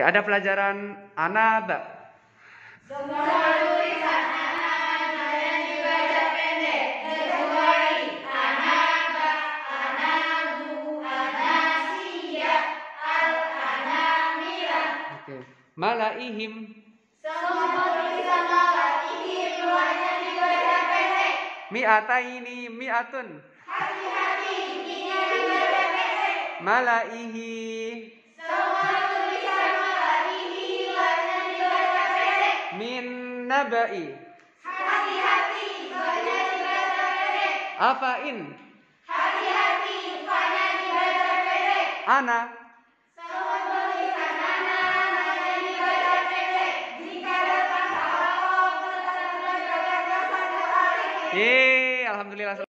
Oke, ada pelajaran anab. Semua tulisan anak hanya dibaca pendek kecuali anaba, anabu, anasiya, al anamira. Oke. Malaihim. Semua tulisan lalat ini hanya dibaca pendek. Mi'ataini mi'atun. Hati-hati ini dibaca pendek. Malaihi. Min nabai. Hati-hati banyak dibaca pendek. Afain. Hati-hati dibaca pendek. Ana. Semua tulisan anak hanya dibaca pendek. Jika datang sahabat tetap menjaga satu hari. Yeay, alhamdulillah.